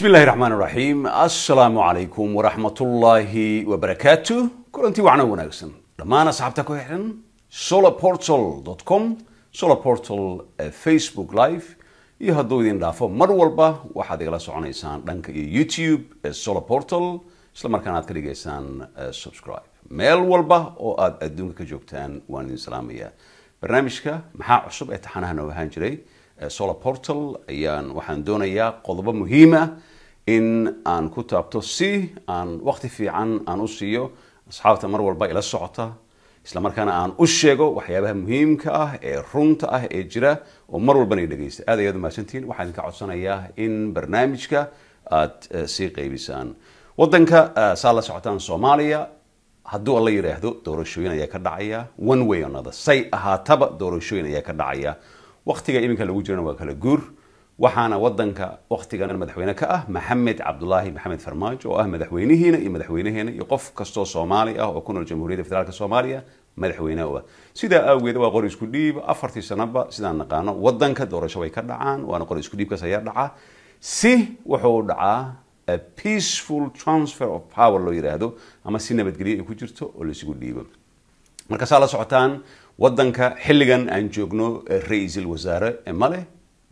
bismi illaahi raxmaan raxiim assalaamu calaykum waraxmatullaahi wabarakaatu kulantii wacno wanaagsan. Dhammaan asxaabta ku xidhan solarportal com solarportal facebook live iyo hadduu idin dhaafo mar walba waxaad igala soconaysaan dhanka iyo youtube solarportal isla markaana aad ka dhigaysaan subscribe. Meel walba oo aad adduunka ka joogtaan waan idin salaamayaa. Barnaamijka maxaa cusub ee taxanaha noo ahaan jiray? Solar portal ayaan waxaan doonayaa qodobo muhiima in aan ku taabto si aan waqti fiican aan u siiyo asxaabta mar walba ila socota isla markaana aan u sheego waxyaabaha muhiimka ah ee runta ah ee jira oo mar walbana dhegeysta aad ayaad umahadsantihiin waxaan idinka codsanayaa in barnaamijka aad sii qaybisaan wadanka saa la socotaan soomaaliya hadduu alla yidhaahdo doorashooyin ayaa ka dhacaya. One way another say ahaataba doorashooyin ayaa ka dhacaya. Waktiga iminka lagu jirana waa kala guur waxaana wadanka waktigan madaxweyne ka ah maxamed cabdulaahi maxamed farmaajo oo ah madaxweynihiina iyo madaxweynaheena iyo qof kastoo soomaali ah oo ku nool jamhuuriyadda federaalk soomaaliya madaxweyne u ah. Sidaa awgeed waa qor isku dhiib afartii sanaba sidaan naqaano wadanka doorasho way ka dhacaan waana qor isku dhiibkaas ayaa dhaca. Si wuxuu dhacaa a peaceful transfer of power loo yidhaahdo ama si nabadgelyo ay ku jirto oo laisugu dhiibo. Marka saa la socotaan wadanka xilligan aan joogno ra'iisul wasaare male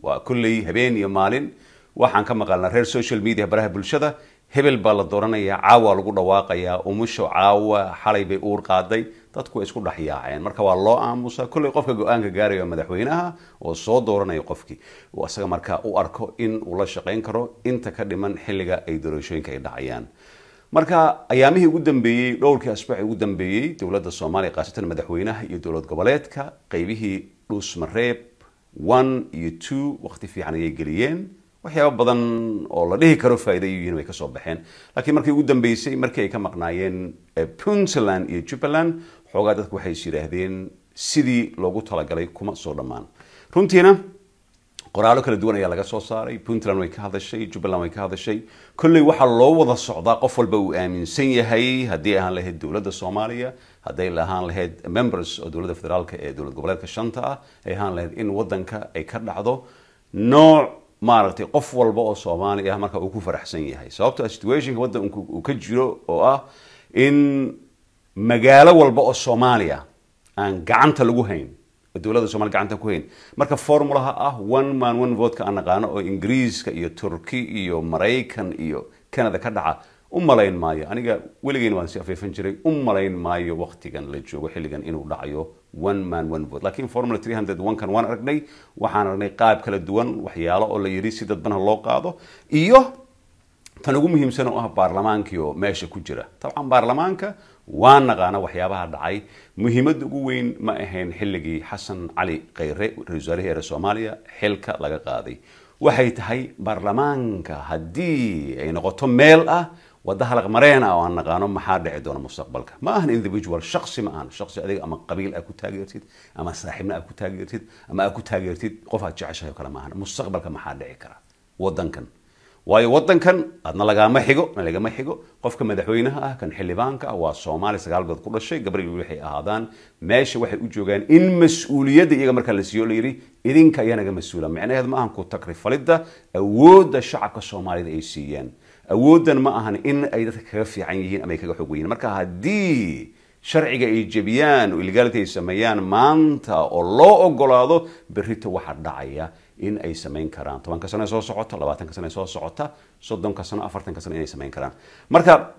waa kolley habeen iyo maalin. Waxaan ka maqalnaa reer social media baraha bulshada. Hebel baa la dooranayaa caawa lagu dhawaaqayaa umusho caawa xalay bay uur qaaday. Dadku way isku dhex yaaceen marka waa loo aamusa kolley qofka go'aanka gaaraya madaxweynaha oo soo dooranaya qofkii. Uu asaga markaa u arko in uu la shaqayn karo inta ka dhiman xilliga ay doorashooyinka ay dhacayaan. Marka ayaamihii ugu dambeeyey dhowrkii asbuuci ugu dambeeyey dowladda soomaaliya khaasatan madaxweynaha iyo dowlad goboleedka qeybihii dhuusmareeb one iyo two waqti fiican ayay geliyeen. Waxyaaba badan oo la dhihi karo faa'iida yihiin way ka soo baxeen. Laakiin markii ugu dambeysay markii ay ka maqnaayeen puntland iyo jubbaland xoogaa dadku waxay is yidhaahdeen sidii loogu talagalay kuma soo dhammaan. Runtiina qoraalo kala duwan ayaa laga soo saaray. Puntland way ka hadashay jubbaland way ka hadashay. Kolley waxaa loo wada socdaa qof walba uu aaminsan yahay haddii ahaan lahayd dowladda soomaaliya hadday ahaan lahayd members oo dowladda federaalka ee dowlad goboleedka shanta ah ay ahaan lahayd in wadanka ay ka dhacdo nooc maaragtay qof walba oo soomaali ah marka uu ku faraxsan yahay. Sababto situationka waddanka uu ka jiro oo ah in magaalo walba oo soomaaliya aan gacanta lagu hayn dowladda somalia gacanta ku hayn. Marka formulaha ah one man one votka aan naqaano oo ingiriiska iyo turki iyo maraykan iyo canada ka dhaca u malayn maayo. Aniga weligeyn waan si afiifan jiray. U malayn maayo waktigan la joogo xilligan inuu dhacayo one formula three hundred one waan aragnay waxaan aragnay qaab kala duwan waxyaalo oo la yidhi si dadbana loo qaado. Iyo tan ugu muhiimsan oo ah baarlamaankii oo meesha ku jira. Dabcan baarlamaanka waa naqaana waxyaabaha dhacay. Muhiimadda ugu weyn ma ahayn xilligii xasan cali khayre ra'isul wasaarihii eere soomaaliya xilka laga qaaday. Waxay tahay baarlamaanka haddii ay noqoto meel ah wadda halaq mareen ah oo aan naqaano maxaa dhici doona mustaqbalka? Ma ahan individual shaksi ma ahan. Shaksi adiga ama qabiil aad ku taageertid ama saaxiibna aad ku taageertid ama aad ku taageertid qof aad jeceshahay kale maahan mustaqbalka maxaa dhici kara? Wadankan waayo wadankan adna lagaama xigo lagama xigo. Qofka madaxweynaha ah kan xildhibaanka ah waa soomaali sagaal bilood ku dhashay gabriel waxay ahaadaan. Meesha waxay u joogaan in mas'uuliyadda iyaga markaa la siiyo la yidhi idinka ayaa mas'uula. Micnaheed ma ahan ku takrifalidda awoodda shacabka soomaalida ay siiyeen awooddan ma ahan in ay dadka kaga fiican yihiin ama ay kaga xog weyiin marka haddii sharciga ay jebiyaan oo illegality ay sameeyaan maanta oo loo ogolaado berrito waxaa dhacaya in ay samayn karaan. Tobanka sano soo socota labaatanka sano soo socota soddonka sano afartanka sano inay samayn karaan. Marka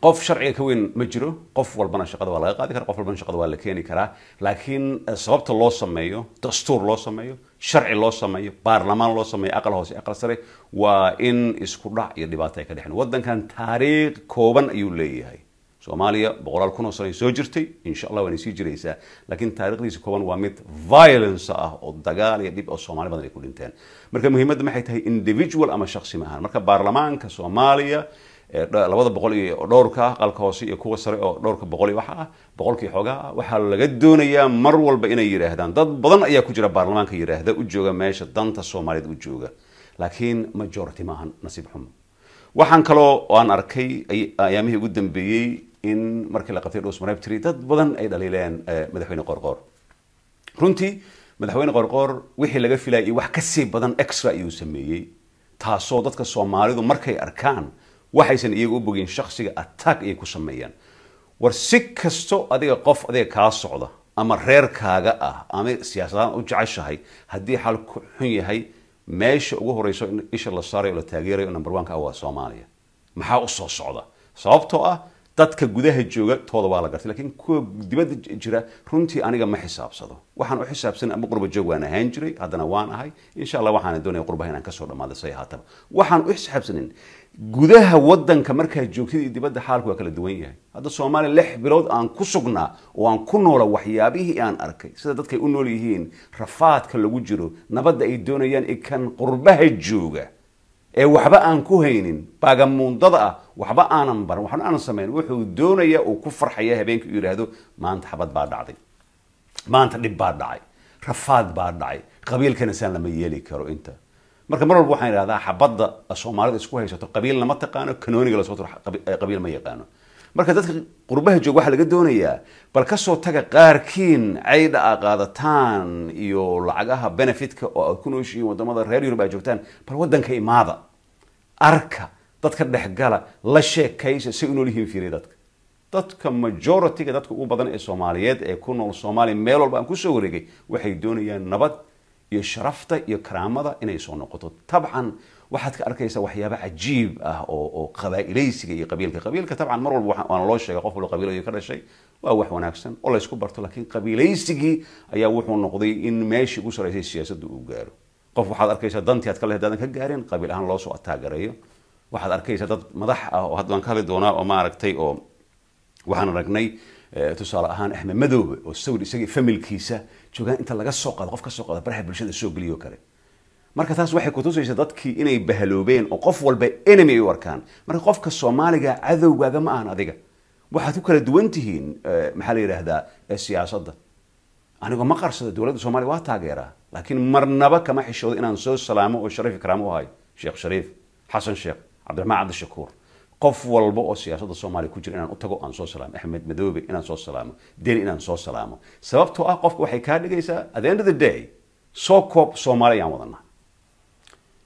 qof sharciga ka weyn ma jiro qof walbana shaqada waa laga qaadi kara qof walbana shaqada waa la keeni karaa. Laakiin sababta loo sameeyo dastuur loo sameeyo sharci loo sameeyo baarlamaan loo sameeyo aqal hoose aqal sare waa in isku dhac iyo dhibaato ay ka dhexeen wadankan taariikh kooban ayuu leeyahay. Soomaaliya boqolaal kun oo sano soo jirtay insha allah waanay sii jiraysaa. Laakiin taarikhdiisa kooban waa mid violence ah oo dagaal iyo dhib oo soomaali badan ay ku dhinteen. Marka muhiimadda maxay tahay individual ama shaksi ma ahan? Marka baarlamaanka soomaaliya labada boqol iyo dhowrka aqalka hoose iyo kuwa sare oo dhowrka boqol iyo waxa ah boqolkii xoogaa waxaa laga doonayaa mar walba inay yidhaahdaan. Dad badan ayaa ku jira baarlamaanka yidhaahda u jooga meesha danta soomaaliyeed u jooga. Laakiin majority maahan nasiib xumo waxaan kaloo aan arkay ayaamihii ugu dambeeyey in markii la qabtay dhowsmareebtiri dad badan ay dhaliileen madaxweyne qorqoor. Runtii madaxweyne qorqoor wixii laga filayay iyo wax ka sii badan extra ayuu sameeyey taasoo dadka soomaalidu markay arkaan waxaysan iyaga u bogin shaksiga attack ayay ku sameeyaan. War si kasto adiga qof adiga kaa socda ama reerkaaga ah ama siyaasadaan u jeceshahay haddii xal ku xun yahay meesha ugu horeyso in isha la saarayo o la taageerayo number one ka ah waa soomaaliya. Maxaa u soo socda? Sababtoo ah dadka gudaha jooga tooda waa la gartay lakiin kuwa dibadda jira runtii aniga ma xisaabsado. Waxaan u xisaabsanay ama qurba joog waan ahaan jiray haddana waan ahay. Insha allah waxaan doonaya qurbaha inaan ka soo dhamaado say haataba. Waxaan u xisaabsanin gudaha wadanka markaa joogtid iyo dibadda xaalku waa kala duwan yahay. Hadda soomaaliya lix bilood aan ku sugnaa oo aan ku noola waxyaabihii aan arkay sida dadkay u nool yihiin rafaadka lagu jiro nabadda ay doonayaan i kan qurbaha jooga ee waxba aan ku haynin baagamuundada ah waxba aanan baran waxba aanan samayn wuxuu doonaya uu ku farxaya habeenkii uu yidhaahdo maanta xabad baa dhacday. Maanta dhib baa dhacay. Rafaad baa dhacay. Qabiilkana saan lama yeeli karo inta. Marka mar walba waxaan idhahdaa xabadda soomaalida isku haysato qabiilna ma taqaano kanooniga la soo turo qabiil ma yaqaano marka dadka qurbaha joog waxaa laga doonayaa bal ka soo taga qaarkiin caydha a qaadataan iyo lacagaha benefitka oo aad ku nooshihiin waddamada reer yurub aad joogtaan bal wadanka imaada arka dadka dhexgala la sheekaysa say u nool yihiin fiiriya dadka. Dadka majority-ga dadka ugu badan ee soomaaliyeed ee ku nool soomaaliya meel walba aan ku soo wareegay waxay doonayaan nabad iyo sharafta iyo karaamada inay soo noqoto. Tabcan waxaad ka arkaysaa waxyaaba cajiib ah oo oo qabaa'ilaysiga iyo qabiilka. Qabiilka tabcan mar walba waana loo sheegay qof walba qabiil ka dhashay. Waa wax wanaagsan oo laysku barto laakiin qabiilaysigii ayaa wuxuu noqday in meeshii ugu saraysay siyaasadda uu gaaro. Qof waxaad arkaysaa dantii aad ka lehed aadan ka gaarin qabiil ahaan loo soo waxaad arkaysaa dad madax ah oo hadda waan ka hadli doonaa oo maaragtay oo waxaan aragnay tusaale ahaan axmed madoobe oo sawir isagii familkiisa joogaan inta laga soo qaado qof ka soo qaado baraha bulshada soo geliyo kale marka taas waxay kutusaysaa dadkii inay bahaloobeen oo qof walba enemy ay u arkaan. Marka qofka soomaaliga cadowgaaga ma ahan adiga. Waxaad ku kala duwan tihiin maxaa la yidhaahdaa siyaasadda. Anigoo ma qarsada dowladda soomaliya waa taageeraa laakiin marnaba kama xishoodo inaan soo salaamo oo shariif ikraam u hayo sheekh shariif xasan sheekh cabdiraxmaan cabdishakuur qof walba oo siyaasadda soomaaliya ku jira inaan u tago aan soo salaamo. Axmed madoobe inaan soo salaamo. Deni inaan soo salaamo. Sababtoo ah qofka waxay kaa dhigaysaa at the end of the day soo koob soomaaliya aan wadanaa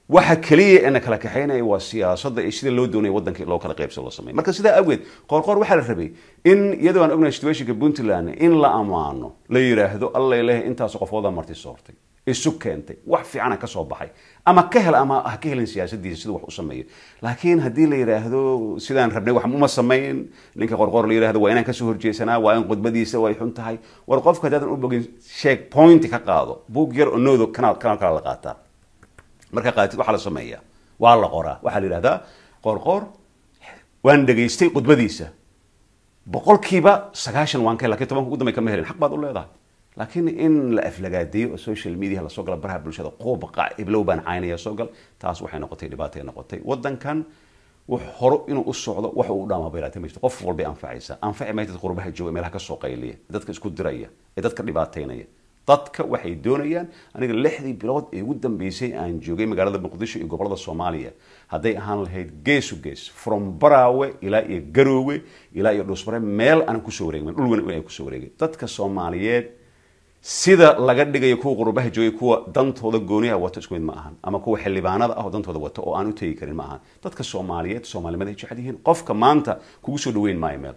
waxa keliya ee na kala kaxaynaya waa siyaasadda iyo sida loo doonaya waddanka loo kala qaybsado loo sameeyo. Marka sidaa awgeed qoorqoor waxaa la rabay in iyadoo aan ognahay situationka puntland in la ammaano la yidhaahdo allay lehay intaas qofooda marti soortay isu keentay wax fiicana ka soo baxay ama ka hel ama ha ka helin siyaasadiisa siduu wax u sameeyo. Laakiin haddii la yidhaahdo sidaan rabnay wax uma samayn ninka qorqor la yidhahdo waa inaan ka soo horjeesanaa waa in khudbadiisa way xun tahay. War qofka haddaadan u bogin sheeg point ka qaado. Buug yar oo noodo kanaal kala la qaataa marka qaatid waxaa la sameeyaa. Waa la qoraa. Waxaa la yidhahdaa qorqor waan dhegaystay khudbadiisa. Boqolkiiba sagaashan waan ka lakiin tobanka ugu dambay kama helin. Xaq baad u leedahay. Laakiin in la aflagaadeeyo oo social media la soo gala baraha bulshada quubaqa iblow baan caynaya soo gal taas waxay noqotay dhibaatay noqotay. Wadankan wax horo inuu u socdo wax uu dhaama baylaatay ma qof walbay anfacaysa anfaci mayta dadka qurbaha jooga meelaha ka soo qayliya dadka isku diraya ee dadka dhibaateynaya dadka waxay doonayaan aniga lixdii bilood ee ugu dambeysay aan joogay magaalada muqdisho iyo gobollada soomaaliya. Hadday ahaan lahayd geesu gees from baraawe ilaa iyo garoowe ilaa iyo dhusmare meel aan ku soo wareegin dhul weyn ku soo wareegay. Dadka soomaaliyeed sida laga dhigayo kuwa qurbaha joogay kuwa dantooda gooniha wato isku mid ma ahan. Ama kuwa xildhibaanada ah oo dantooda wato oo aan u tegi karin ma ahan. Dadka soomaaliyeed soomaalimada ay jecel yihiin. Qofka maanta kugu soo dhaweyn maayo meel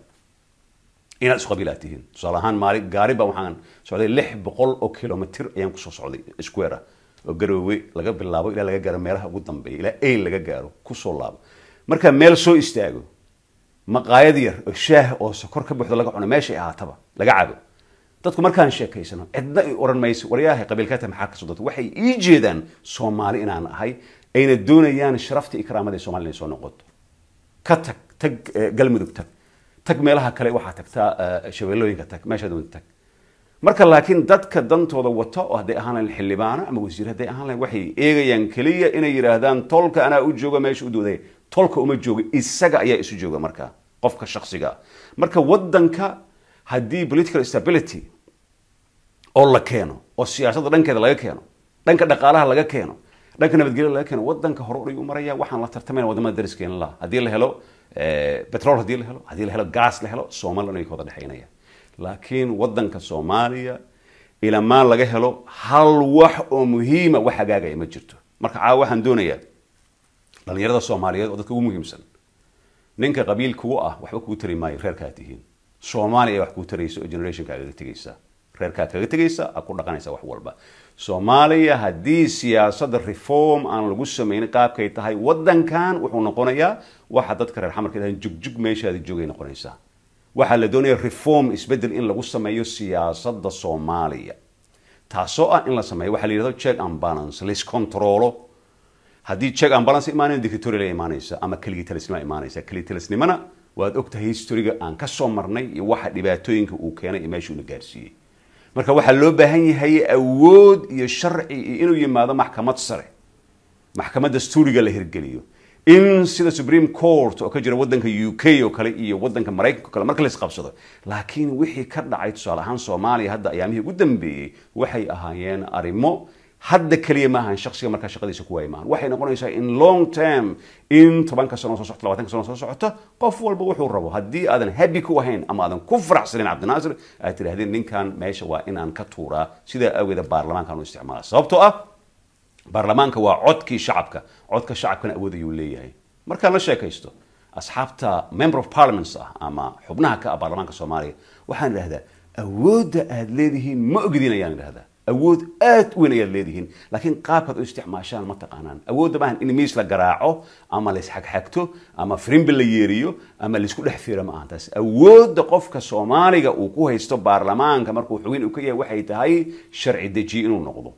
inaad isqabiilaad tihiin tusaale ahaan maali gaariba waxaan socday lix boqol oo kilomitr ayaan ku soo socday square oo garoowe laga bilaabo ilaa laga gaaro meelaha ugu dambeeya ilaa ayl laga gaaro ku soo laabo markaa meel soo istaago maqaayad yar oo shaah oo sokor ka buuxdo laga cuno meeshay ahaataba laga cabo dadku markaan sheekaysano cidna i oran mayso waryaahay qabiilkata maxaa ka soo dadka waxay ii jeedaan soomaali inaan ahay ayna doonayaan sharafta ee somalia inay soo noqoto ka tag tag galmudug tag tag meelaha kale waxaa tagtaa shabeellooyinka tag meesha doonta tag. Marka laakiin dadka dantooda wato oo hadday ahaan lahayn xildhibaano ama wasiir hadday ahaan lahayn waxay eegayaan keliya inay yidhaahdaan tolka anaa u jooga meesha u dooday. Tolka uma jooga isaga ayaa isu jooga marka qofka shaksiga marka wadanka haddii political stability oo la keeno oo siyaasadda dhankeeda laga keeno dhanka dhaqaalaha laga keeno dhanka nabadgelya laga keeno wadanka hore u maraya waxaan la tartamayna waddamada dariskeena laha haddii la helo petrol haddii la helo haddii la helo gas la helo somaliland ay ka wada dhexaynaya laakiin wadanka soomaaliya ilamaan laga helo hal wax oo muhiima wax hagaagaya ma jirto. Marka caawa waxaan doonayaa dhalinyarada soomaaliyeed oo dadka ugu muhiimsan ninka qabiil kugu ah waxba kuu tari maayo reerkaad tihiin. Soomaaliya wax kuu taraysa oo generationka kaga tegaysa. Reerkaad kaga tegaysa aad ku dhaqanaysa wax walba soomaaliya haddii siyaasadda reform aan lagu sameynin qaabkay tahay. Wadankan wuxuu noqonayaa waxa dadka reer xamarka dhahan jugjug meeshaada joogay noqonaysaa. Waxaa la doonaya reform isbeddel in lagu sameeyo siyaasadda soomaaliya. Taasoo ah in la sameeyo waxaa la yidhahdo check and balance laiscontrolo haddii check and balance imaanayn dictatorial ay imaanaysa ama keligitalisnima imaanaysa keligitalisnimana waad ogtahay historiga aan ka soo marnay iyo waxa dhibaatooyinka uu keenay iyo meeshuuna gaarsiiyey marka waxaa loo baahan yahay awood iyo sharci iyo inuu yimaado maxkamad sare. Maxkamad dastuuriga la hirgeliyo. In sida supreme court oo ka jira wadanka u k oo kale iyo wadanka maraykanka o kale marka la isqabsado. Laakiin wixii ka dhacay tusaale ahaan soomaaliya hadda ayaamihii ugu dambeeyey waxay ahaayeen arrimo hadda keliya ma ahan shaksiga markaa shaqadiisa ku waaya maahan waxay noqonaysaa in long term in tobanka sano soo socto labaatanka sano soo socota qof walba wuxuu rabo haddii aadan happy ku ahayn ama aadan ku faraxsanin cabdinaasir aad tidhahdeen ninkan meesha waa inaan ka tuuraa. Sidaa awgeeda baarlamaankan u isticmaala sababtoo ah baarlamaanka waa codkii shacabka. Codka shacabkana awood ayuu leeyahay. Markaan la sheekaysto asxaabta member of parliaments ah ama xubnaha ka ah baarlamaanka soomaaliya waxaan idhahdaa awoodda aad leedihiin ma ogdin ayaan idhahdaa awood aad u weyn ayaad leedihiin laakiin qaabkaad u isticmaashaan ma taqaanaan. Awoodda maahan in miis la garaaco ama la isxagxagto ama frimbi la yeeriyo ama la isku dhex fiiro ma ahan. Awoodda qofka soomaaliga uu ku haysto baarlamaanka markuu xubin uu ka yahay waxay tahay sharci dejiye inuu noqdo.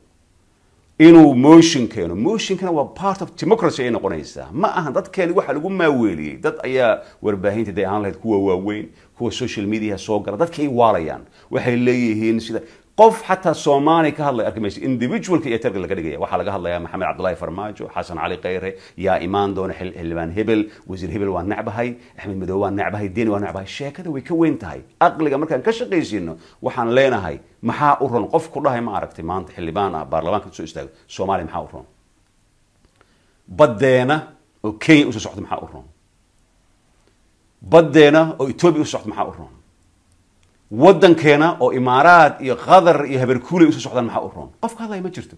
Inuu motion keeno. Motionkana waa part of democracy ay noqonaysaa. Ma aha dadkeeni waxa lagu maaweeliyey. Dad ayaa warbaahinta day ahaan lahayd kuwa waaweyn kuwa social media soo gala. Dadkay waalayaan. Waxay leeyihiin sida qof xataa soomaali ka hadlay arki maysa individualka iyo targa laga dhigaya. Waxaa laga hadlayaa maxamed cabdullaahi farmaajo xasan cali khayre yaa imaan doona xildhibaan hebel wasiir hebel waa necbahay axmed madow waa necbahay deni waa necbahay. Sheekada way ka weyn tahay. Aqliga markaan ka shaqaysiino waxaan leenahay maxaa u ron qof ku dhahay ma aragtay maanta xildhibaan ah baarlamaanka soo istaago soomaaliya maxaa u ron baddeena oo kenya u soo socda maxaa u ron baddeena oo etoobiya u soo socda maxaa u ron wadankeena oo imaaraad iyo qatar iyo habarkuuley u soo socdaan maxaa u roon? Qof ka hadlaya ma jirto.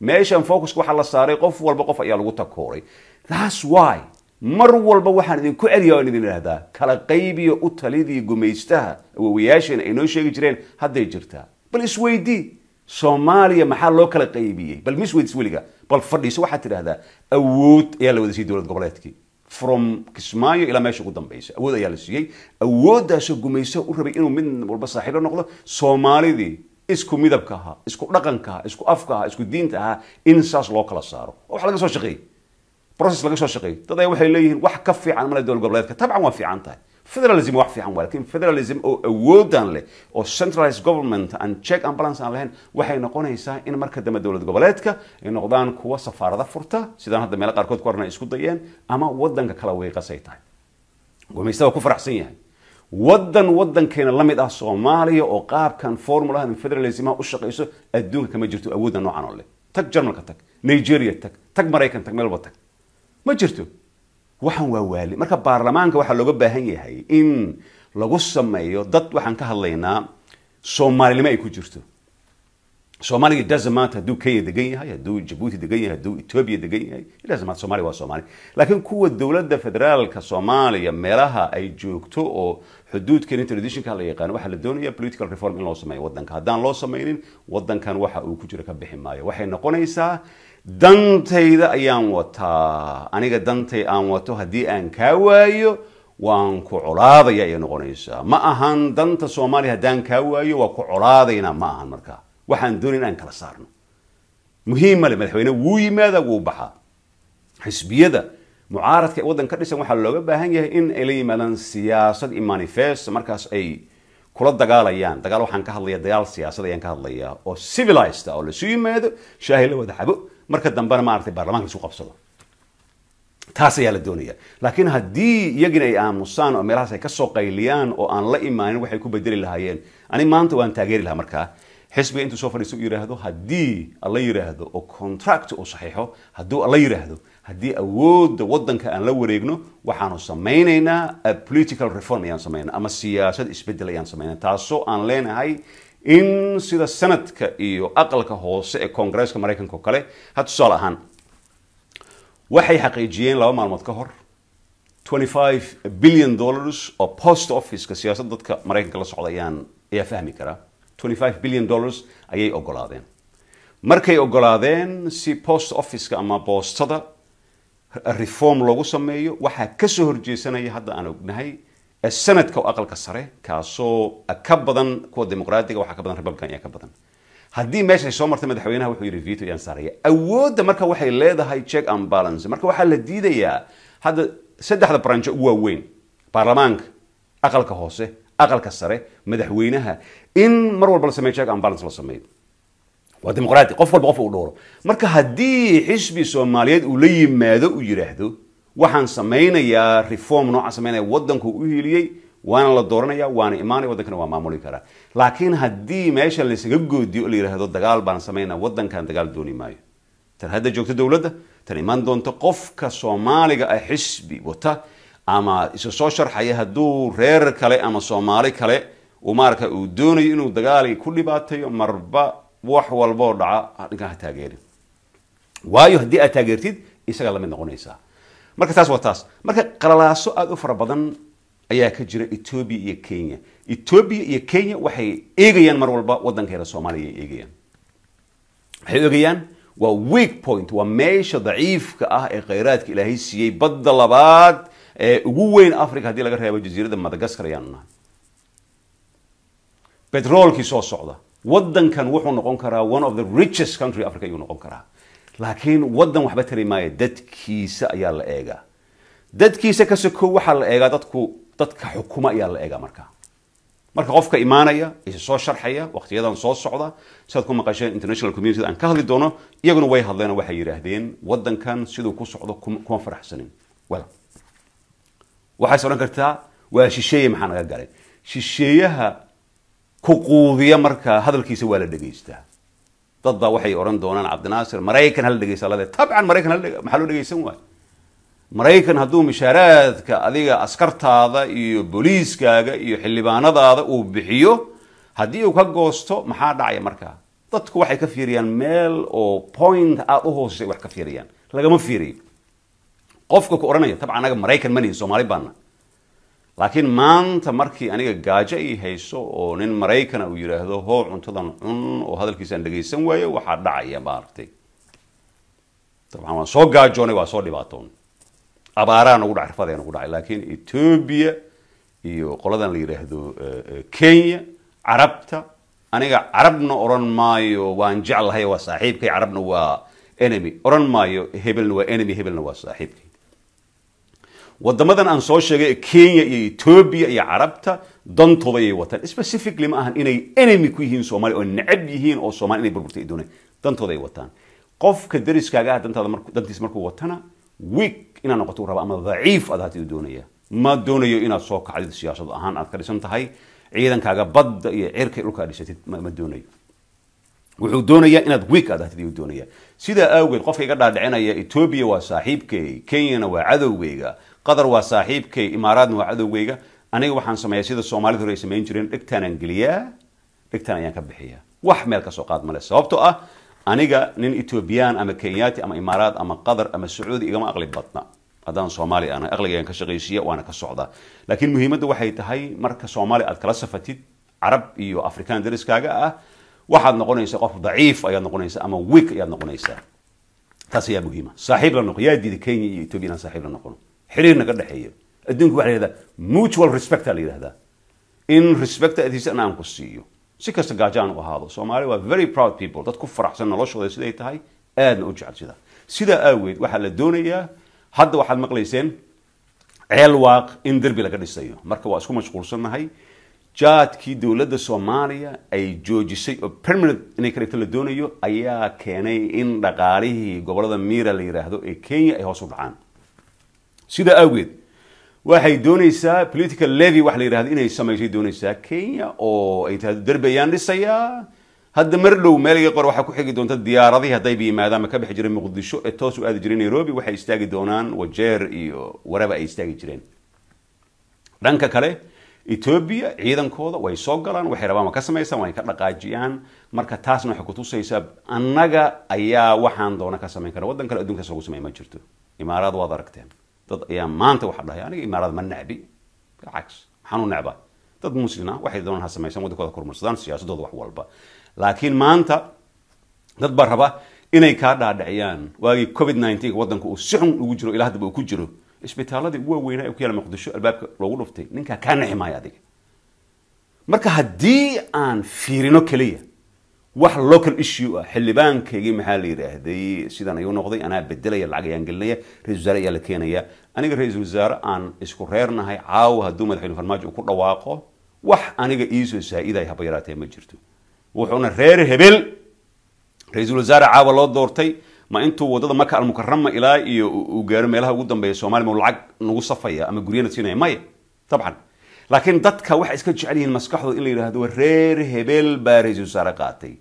Meeshan focuska waxaa la saaray qof walba qof ayaa lagu takooray. Thats why mar walba waxaan idinku celiya aan idin idhahdaa kala qaybiyo u talidii gumaystaha awowayaasheen ay noo sheegi jireen hadday jirtaa. Bal isweydii soomaaliya maxaa loo kala qaybiyey? Bal ma isweydis weliga. Bal fadhiiso waxaad tidhahdaa awood ayaa la wada siiyey dowlad goboleedkii from kismaayo ilaa meesha ugu dambaysa awood ayaa la siiyey. Awooddaasoo gumayso u rabay inuu mid walba saaxiibo noqdo. Soomaalidii isku midabka ahaa isku dhaqanka ahaa isku afka ahaa isku diinta ahaa in saas loo kala saaro. Wax laga soo shaqeeyey. Process laga soo shaqeeyey. Dad ayaa waxay leeyihiin wax ka fiican male dowlad goboleedka tabcan waa fiican tahay federalism wax fiican waa laakiin federalism oo awoodan leh oo centralized government and check and balance aan lahayn waxay noqonaysaa in marka dambe dowlad goboleedka ay noqdaan kuwa safaarada furta sidaan hadda meelo qaarkood ku horna isku dayeen ama wadanka kala weeqasay tahay. Gumaysta waa ku faraxsan yahay. Wadan wadankeena la mid ah soomaaliya oo qaabkan formulahan federalismaha u shaqayso adduunka kama jirto awoodda noocan oo leh. Tag jarmalka tag nigeria tag tag maraykan tag meel walba tag. Ma jirto waxaan waa waali. Marka baarlamaanka waxaa looga baahan yahay in lagu sameeyo dad waxaan ka hadlaynaa soomaalinimo ay ku jirto. Soomaaliga dazamata hadduu kenya degan yahay hadduu jabuuti degan yahay hadduu etoobiya degan yahay dazamata soomaaliya waa soomaali. Laakiin kuwa dowladda federaalka soomaaliya meelaha ay joogto oo xuduudkeena traditionka la yaqaano waxaa la doonaya political reform in loo sameeyo. Wadanka haddaan loo sameynin wadankan waxa uu ku jiro ka bixi maayo. Waxay noqonaysaa dantayda ayaan wataa aniga dantay aan wato haddii aan kaa waayo waan ku colaadaya ayay noqonaysaa. Ma ahan danta soomaaliya haddaan kaa waayo waa ku colaadaynaa ma ahan markaa. Waxaan doonay in aan kala saarno. Muhiim male madaxweyne wuu yimaada wuu baxaa xisbiyada mucaaradka ee waddan ka dhisan waxaa looga baahan yahay in ay la yimaadaan siyaasad iyo manifest markaas ay kula dagaalayaan. Dagaal waxaan ka hadlaya dagaal siyaasad ayaan ka hadlayaa. Oo civilized oo lasu yimaado shaahi la wada xabo marka dambena maaragtay baarlamaanka lasu qabsado. Taas ayaa la doonaya. Laakiin haddii iyagina ay aamusaan oo meelahaas ay ka soo qayliyaan oo aan la imaanin waxay ku bedeli lahaayeen. Ani maanta waan taageeri lahaa markaa. Xisbiga intuu soo fadhiisto u yidhaahdo haddii alla yidhaahdo oo contract uu saxiixo hadduu alla yidhaahdo haddii awoodda waddanka aan la wareegno waxaanu samaynaynaa political reform ayaan samaynaa ama siyaasad isbeddel ayaan samaynaa taasoo aan leenahay in sida sanadka iyo aqalka hoose ee koongareeska maraykanka oo kale ha tusaale ahaan waxay xaqiijiyeen laba maalmood ka hor 25 billion dollars oo post officeka siyaasad dadka maraykanka la socda ayaan ayaa fahmi karaa 25 billion dollars ayay ogolaadeen markay ogolaadeen si post officeka ama boostada reform loogu sameeyo waxaa ka soo horjeesanaya hadda aan ognahay sanadka aqalka sare kaasoo ka badan kuwa dimuqraadiga waxaa ka badan republican ayaa ka badan. Haddii meeshay soo martay madaxweynaha wuxuu yidhi veto ayaan saaraya awoodda marka waxay leedahay check and balance. Marka waxaa la diidayaa hadda saddexda branjo ugu waaweyn baarlamaanka aqalka hoose aqalka sare madaxweynaha in mar walba la sameeyo check and balance la sameeyo. Waa dimuqraadi qof walba qof uu dhowro. Marka haddii xisbi soomaaliyeed uu la yimaado uu yidhaahdo waxaan samaynayaa reform noocaan samaynaya waddanku u hiiliyey waana la dooranaya waana imaanaya waddankana waa maamuli karaa. Laakiin haddii meesha laysaga goodiyo oo la yidhaahdo dagaal baan samaynaa waddankan dagaal dooni maayo. Tan hadda joogto dowladda tan imaan doonto qofka soomaaliga ah xisbi wata ama isa soo sharxaya hadduu reer kale ama soomaali kale uu maarata uu doonayo inuu dagaali ku dhibaatayo marba wax walboo dhaca dhinkan ha taageerin. Waayo haddii aad taageertid isagaa la mid noqonaysaa marka taas waa taas. Marka qalalaaso aada u fara badan ayaa ka jira etoobiya iyo kenya. Etoobiya iyo kenya waxay eegayaan mar walba waddankeena soomaaliya ay eegayaan. Waxay eegayaan waa weak point waa meesha daciifka ah ee khayraadka ilaahay siiyey badda labaad ee ugu weyn africa haddii laga reebo jasiiradda madagaskar ayaanu nahay. Betroolkii soo socda. Waddankan wuxuu noqon karaa one of the richest country africa ayuu noqon karaa laakiin waddan waxba tari maayo dadkiisa ayaa la eegaa. Dadkiisa ka sokow waxaa la eegaa dadku dadka xukuma ayaa la eegaa markaa marka qofka imaanaya isa soo sharxaya waqtiyadan soo socda sidaad ku maqasheen international community aan ka hadli doono iyaguna way hadleen waxay yidhaahdeen waddankan siduu ku socdo kuma faraxsanin. Waxays odhan kartaa waa shisheeye maxaa naga galay. Shisheeyaha ku quudiya marka hadalkiisa waa la dhegaystaa dad baa waxay odhan doonaan cabdinaasir maraykan hala dhegeysta lade tabcan maraykan maxaa loo dhegeysan waayo maraykan hadduu mishaaraadka adiga askartaada iyo booliiskaaga iyo xildhibaanadaada uu bixiyo haddii uu ka goosto maxaa dhacaya markaa dadku waxay ka fiiriyaan meel oo point aada u hoosesay wax ka fiiriyaan. Lagama fiiriyo. Qofka ku odhanaya tabcan anaga maraykan manihin soomaali baana laakiin maanta markii aniga gaajo ay hayso oo nin maraykana uu yidhaahdo hoo cuntadan cun oo hadalkiisaan dhegaysan waayo waxaa dhacaya maaragtay. Dabcan waan soo gaajoonay waa soo dhibaatoon abaaraa nagu dhacay rafadaya nagu dhacay laakiin etoobiya iyo qoladan la yidhaahdo kenya carabta aniga carabna odhan maayo waan jeclahay waa saaxiibkay. Carabna waa enemy. Odhan maayo hebelna waa enemy hebelna waa saaxiibkay wadamadan aan soo sheegay kenya iyo etoobiya iyo carabta dantooda ayay wataan. Specifically ma ahan inay enemy ku yihiin soomaaliya oo necab yihiin oo soomaliya inay burburtay ay doonay dantooda wataan. Qofka dariskaaga ah dantaada dantiisa markuu watana weak inaad noqoto u raba ama daciif aad hati doonaya. Ma doonayo inaad soo kacdid siyaasad ahaan aad ka dhisan tahay ciidankaaga badda iyo cirka dhulka aad dhisatid ma doonayo. Wuxuu doonayaa inaad week aad ayuu doonaya. Sidaa awgeed qofka iga dhaadhicinaya etoobiya waa saaxiibkay kenyana waa cadowgayga qatar waa saaxiibkay imaaraadna waa cadowgayga aniga waxaan sameeyaa sida soomaalida hore ay samayn jireen dhegtaanaan geliyaa dhegtaan ayaan ka bixiyaa. Wax meel ka soo qaad male sababtoo ah aniga nin etoobiyaan ama kenyaati ama imaaraad ama qatar ama sacuudi igama aqli badna. Haddaan soomaali ana aqligayaan ka shaqaysiiya waana ka socdaa. Laakiin muhiimadda waxay tahay marka soomaaliya aad kala safatid carab iyo afrikaan dariskaaga ah waxaad noqonaysaa qof daciif ayaad noqonaysaa ama weak ayaad noqonaysaa. Taas ayaa muhiima. Saaxiib la noqo. Yaa diiday kenya iyo etoobiya inaan saaxiib la noqono xiriir naga dhexeeyo. Adduunka waxa la yihahdaa mutual respect aa la yihahdaa in respect adiisan aan ku siiyo. Si kasta gaajaan u ahaado soomaaliya waa very proud people. Dad ku faraxsan noloshooda siday tahay aadna u jecel sidaa. Sidaa aaweed waxaa la doonayaa hadda waxaad maqlayseen ceel in derbi laga dhisayo. Marka waa isku mashquulsannahay. Jaadkii dowladda soomaaliya ay joojisay oo permanent inay ka la doonayo ayaa keenay in dhaqaalihii gobollada miira la yidhaahdo ee kenya ay hoos u dhacaan sidaa awgeed waxay doonaysaa political levy waxa la yidhahdo inay samaysay doonaysaa kenya oo ay tahdo derbi dhisayaa hadda mar dhow meeliga qor waxaa ku xigi doonta diyaaradihii haddayba yimaadaan ma ka bixi jiray muqdisho ee toos u aadi jiray nairobi waxay istaagi doonaan wajeer iyo waraba ay istaagi jireen. Dhanka kale etoobiya ciidankooda way soo galaan waxay rabaan waa ka samaysaan way ka dhaqaajiyaan. Marka taasna waxay kutusaysaa annaga ayaa waxaan doona ka samayn kara. Waddan kale adduunkaas lagu samey ma jirto. Imaaraad waad aragteen dad ayaa maanta waxa dhahay aniga imaaraad ma necbi bilcags maxaan u necbaa dad muslin ah waxay doonaan ha samaysan waddankooda kormarsadaan siyaasadooda wax walba. Laakiin maanta dad baa raba inay kaa dhaadhiciyaan. Waagii covid 19 waddanka uu si xun ugu jiro ilaa haddaba uu ku jiro isbitaaladii ugu waaweynaa ee ku yaalla muqdisho albaabka loogu dhuftay ninkaa kaa nixi maayo adiga. Marka haddii aan fiirino keliya wax local issue ah. Xildhibaankaygii maxaa la yidhaahday? Sidan ayuu noqday anaa bedelaya lacag ayaan gelinaya ra'isul wasaare ayaa la keenaya. Aniga ra'isul wasaare aan isku reernahay caawa hadduu madaxweyne farmaajo uu ku dhawaaqo wax aniga iisoo saa-iday haba yaraatee ma jirto. Wuxuuna reer hebel ra'iisul wasaare caawa loo doortay ma intuu waddada maka almukarama ilaa iyo uu gaaro meelaha ugu dambeeya soomaliya ma lacag nagu safaya ama guryana siinaya? Maya tabcan laakiin dadka waxay iska jecel yihiin maskaxdooda in la yidhahdo reer hebel baa ra'iisul wasaare qaatay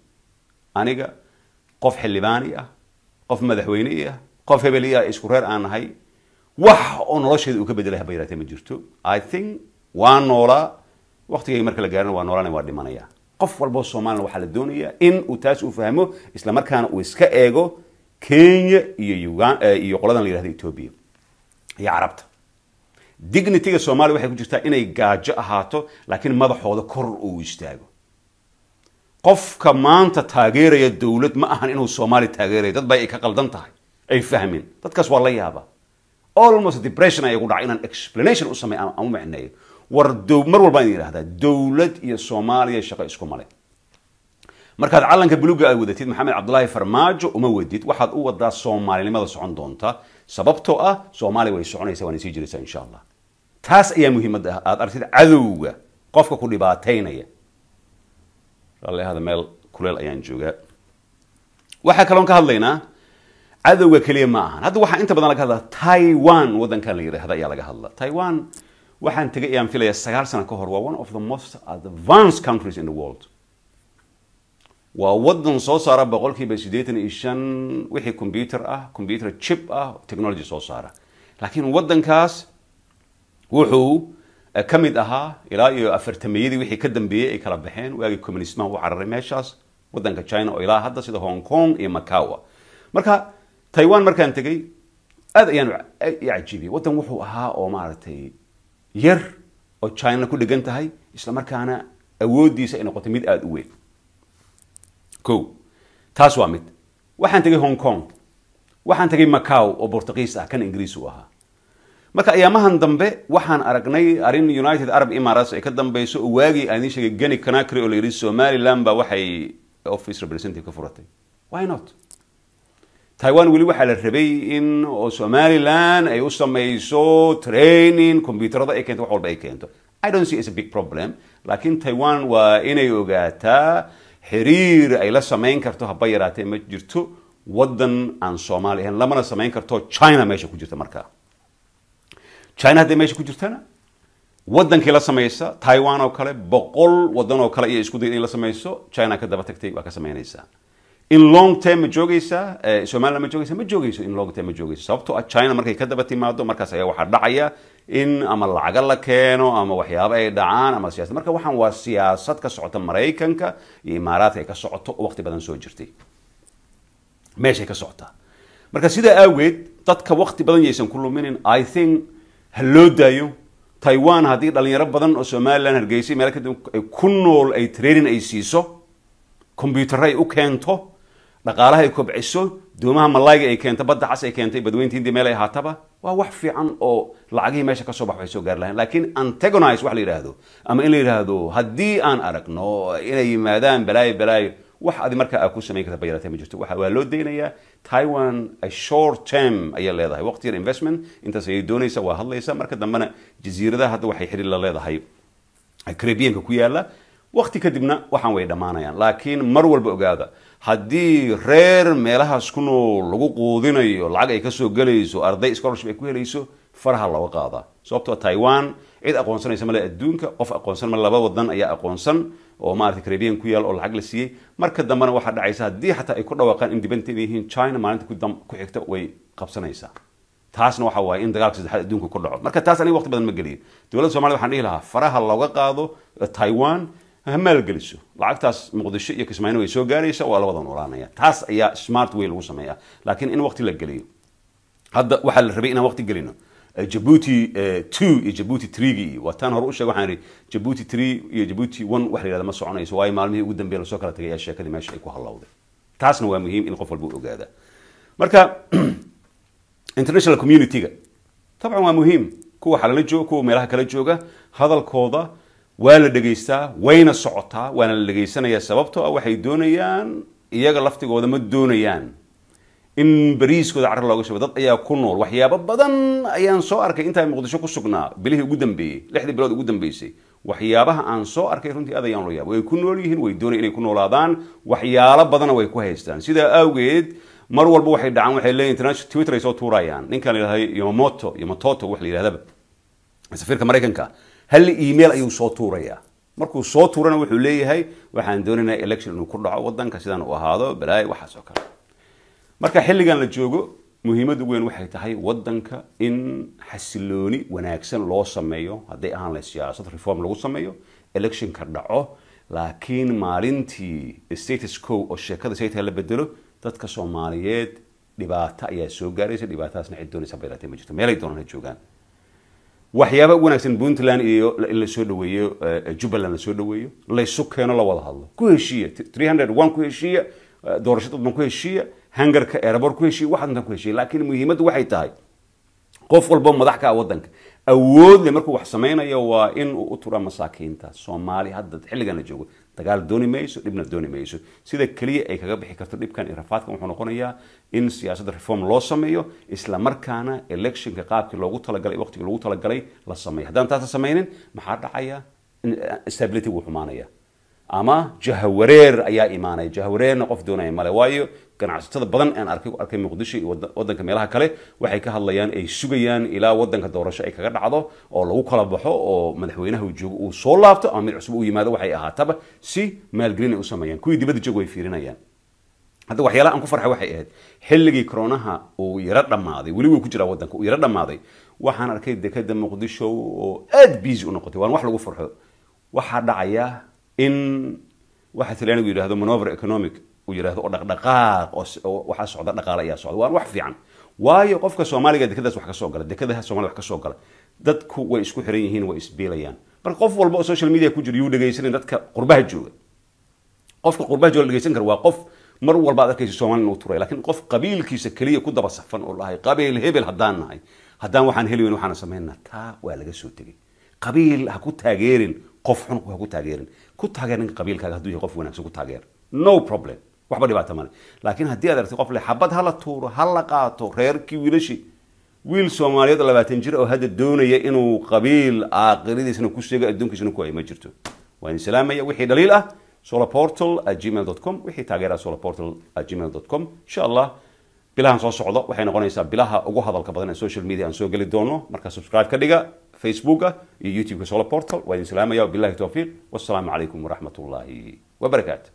aniga qof xildhibaani ah qof madaxweyne ah qof hebel ah isku reer aan nahay wax oo nolosheeda uu ka bedelay haba yaraatee ma jirto. I think waa noolaa waqtigayga marka la gaarana waa noolanaya waa dhimanaya. Qof walboo soomaalina waxaa la doonayaa in uu taas uu fahmo isla markaana uu iska eego kenya iyo iyo qoladan la yihahdo ethiopia iyo carabta. Dignityga soomaaliya waxay ku jirtaa inay gaajo ahaato laakiin madaxooda kor uu istaago qofka maanta taageeraya dowlad ma ahan inuu soomaaliya taageerayo dad bay ay ka qaldan tahay. Ay fahmin. Dadkaas waa la yaaba. Almost depression ayaa ku dhacay inaan explanation u sameey ama macneeyo war dow mar walba in yidhahdaa dowlad iyo soomaaliya shaqo isku male markaad calanka buluga aad wadatid maxamed cabdulaahi farmaajo uma wadid waxaad u wadaa soomaalinimada socon doonta. Sababtoo ah soomaaliya way soconaysa waana sii jiraysaa insha allah. Taas ayaa muhiimadda ah aad aragtid cadowga qofka ku dhibaataynaya raalli meel kuleel ayaan joogaa. Waxaa kaloon ka hadlaynaa cadowga keliya ma ahan. Hadda waxaa inta badan laga hadlaa taiwan waddankan la yidhahda ayaa laga hadla taiwan waxaan tegay ayaan filaya sagaal sano ka hor waa one of the most advanced countries in the world. Waa waddan soo saara boqolkiiba siddeetan iyo shan wixii computer ah computer chip ah technology soo saara. Laakiin waddankaas wuxuu ka mid ahaa ilaa iyo afartameyadii wixii ka dambeeyey ay kala baxeen waagii communismaha u cararay meeshaas waddanka china oo ilaa hadda sida hong kong iyo macawa marka taiwan markaan tegay aad ayaan cajiibiyey. Waddan wuxuu ahaa oo maaragtay yar oo china ku dhegan tahay isla markaana awooddiisa ay noqotay mid aada u weyn. Ko taas waa mid. Waxaan tegay hong kong. Waxaan tegay macaw oo bortugiis ah kan ingiriis u ahaa marka ayaamahan dambe waxaan aragnay arrin united arab emirates ay ka dambeyso oo waagii aan idiin sheegay gani conakry oo la yidhi somaliland baa waxay office representative ka furatay. Why not? Taiwan weli waxaa la rabay in oo somaliland ay u samayso training combyuterada ay keento wax walba ay keento. I don't see it's a big problem. Laakiin taiwan waa inay ogaataa xiriir ay la samayn karto haba yaraatee ma jirto waddan aan soomaali ahayn lamana samayn karto china meesha ku jirta markaa china hadday meesha ku jirtana waddankii la samaysa taiwan oo kale boqol waddan oo kale iyo isku day inay la samayso china ka daba tagtay waa ka samaynaysaa in long term ma joogaysaa somaliland ma joogaysa ma joogayso in long term ma joogayso sababtoo ah china markay ka daba timaado markaas ayaa waxaa dhacaya in ama lacaga la keeno ama waxyaaba ay dhacaan ama siyasad marka waxaan waa siyaasad ka socota maraykanka iyo imaaraadka ay ka socoto waqti badan soo jirtay meeshay ka socotaa marka sidaa aageed dadka waqti badan yaysan ku luminin i think ha loo daayo taiwan haddii dhalinyaro badan oo somaliland hargeysay meel kadib ay ku nool ay training ay siiso combyuterro ay u keento dhaqaalaha ay kobciso doomaha malayga ay keento badda cas ay keentay badweynta hindiya meel ay ahaataba waa wax fiican oo lacagihii meesha ka soo bax waxay soo gaari lahayn. Laakiin antagonize wax la yidhaahdo ama in la yidhaahdo haddii aan aragno inay yimaadaan balaayo balaayo wax adi markaa aa ku samayn karta bayarate ma jirto. Waa loo daynayaa. Taiwan a short term ayay leedahay. Waqti yar investment intaas ayay doonaysa waa hadlaysa. Marka dambena jasiiradaha hadda waxay xiriir la leedahay. Caribbeanka ku yaalla waqti kadibna waxaan way dhammaanayaan. Laakiin mar walba ogaada haddii reer meelahaas ku nool lagu quudinayo lacag ay ka soo gelayso arday scholarship ay ku helayso faraha looga qaadaa sababtoo taiwan cid aqoonsanaysa male adduunka qof aqoonsan male laba wadan ayaa aqoonsan oo maarata caribbean ku yaal oo lacag la siiyey. Marka dambena waxaa dhacaysa haddii xataa ay ku dhawaaqaan independent inay yihiin china maalinta ku xigta way qabsanaysaa. Taasna waxa waaye in dagaalka saddexaad adduunka ku dhaco. Marka taas aniga waqti badan ma geliyo. Dowladda somalida waxaan dhihi lahaa faraha looga qaado taiwan ha maalgeliso lacagtaas muqdisho iyo kismaayo way soo gaaraysa waa la wada noolaanaya taas ayaa smart way lagu sameeya laakiin in waqti la geliyo. Hadda waxaa la rabay inaan waqti gelino jabuuti two iyo jabuuti threegii waa hore u sheeg waxaan idhi jabuuti three iyo jabuuti one wax la ma soconayso waayo maalmihii ugu dambeeya la soo kala tagay ayaa sheekadii meesha ay ku hallowday. Taasna waa muhiim in qof walba u ogaada. Marka international community-ga dabcan waa muhiim. Kuwa xalala jooga kuwa meelaha kala jooga hadalkooda waa la dhegaystaa wayna socotaa waana la dhegaysanayaa sababtoo ah waxay doonayaan iyaga laftigooda ma doonayaan in bariiskooda carra looga shabo dad ayaa ku nool. Waxyaabo badan ayaan soo arkay intaan muqdisho ku sugnaa. Bilihii ugu dambeeyey lixdii bilood ugu dambeysay. Waxyaabaha aan soo arkay runtii aad ayaan loo yaaba way ku nool yihiin way doonayaan inay ku noolaadaan. Waxyaalo badana way ku haystaan. Sidaa awgeed mar walba waxay dhacaan waxay leeyihiin international twitter ay soo tuurayaan. Ninkan la yidhahda yomamoto yomamoto wax la yidhahdaba safiirka maraykanka hal email ayuu soo tuurayaa. Markuu soo tuurana wuxuu leeyahay waxaan doonaynaa election inuu ku dhaco wadanka sidaan u ahaado balaayo waxaas oo kale marka xilligan la joogo muhiimadda weyn waxay tahay wadanka in xasilooni wanaagsan loo sameeyo. Hadday ahaan lahayd siyaasad reform lagu sameeyo electionka dhaco laakiin maalintii status co oo sheekada saytaha la bedelo dadka soomaaliyeed dhibaato ayaa soo gaaraysa dhibaatadaasna cid doonaysa baylaatay ma jirto. Meelay doonaan ha joogaan. Waxyaaba wanaagsan puntland iyo in la dhaweeyo jubbaland la dhaweeyo laysu keeno la wada hadlo. Ku heshiiya three hundred one ku heshiiya doorasho dadban ku heshiiya hangarka airport ku heshiiya waxaad intaan ku heshiiya laakiin muhiimaddu waxay tahay qof walba madax ah wadanka awood le markuu wax samaynayo waa in uu u turaa masaakiinta soomaali hadda xilligan la joogo. Dagaal dooni mayso dhibna dooni mayso. Sida keliya ay kaga bixi karto dhibkan iyo rafaadkan wuxuu noqonayaa in siyaasadda reform loo sameeyo isla markaana electionka qaabkii loogu talagalay waqtigii loogu talagalay la sameeyo. Haddaan taasa samaynin maxaa dhacaya? Stability wuu xumaanaya ama jahawareer ayaa imaanaya jahawareerna qof doonaya male. Waayo ganacsatada badan aan arkay arkay muqdisho iyo wadanka meelaha kale waxay ka hadlayaan ay sugayaan ilaa wadanka doorasho ay kaga dhacdo oo lagu kala baxo oo madaxweynaha uu joogo uu soo laabto ama mid cusub uu yimaado waxay ahaataba si maalgelin ay u sameeyaan. Kuwii dibadda jooga way fiirinayaan. Hadda waxyaalaha aan ku farxay waxay ahayd xilligii koronaha uu yaro dhammaaday weli wuu ku jiraa wadanka uu yaro dhammaaday. Waxaan arkay dekada muqdisho oo aad busy u noqotay waan wax lagu farxo waxaa dhacaya in waxa talyaanigu yidhahdo manover economic uu yidhahdo oo dhaqdhaqaaq oo waxaa socda dhaqaale ayaa socda. Waan wax fiican. Waayo qofka soomaaliga dekadaas wax ka gala dekadaha soomaliya wax ka gala dadku way isku xiran yihiin way isbiilayaan. Marka qof walba oo social media ku jira yuu dhegaysanin dadka qurbaha jooga. Qofka qurbaha jooga dhegaysan kara waa qof mar walba aad arkaysa soomaaliya inuu turay laakiin qof qabiilkiisa keliya ku daba safan oo dhahay qabiil hebel haddaan nahay haddaan waxaan heli weyn waxaan samaynaa taa waa laga soo tegay qabiil ha ku taageerin qof xun ha ku taageerin. Ku taageer qabiilkaaga hadduu yahay qof wanaagsan ku taageer. No problem waxba dhibaato male laakiin haddii aad aragtay qof le xabad ha la tuuro ha la qaato reerkii wiilashi wiil soomaaliyeed oo labaatan jir oo hadda doonaya inuu qabiil aakhiradiisna ku seego adduunkiisna ku hayo ma jirto. Waa idin salaamaya wixii dhaliil ah solaportal at gmail com wixii taageera solaportal at gmail com. Insha allah bilahan soo socdo waxay noqonaysaa bilaha ugu hadalka badan ee social media aan soo geli doono. Marka subscribe ka dhiga facebooka iyo youtube-ka solar portal. Waa idin salaamaya billahi towfiiq wassalaamu calaykum waraxmat ullaahi wabarakaatu